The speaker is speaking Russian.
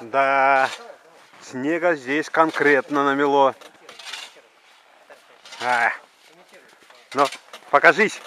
Да, снега здесь конкретно намело. А. Ну, покажись.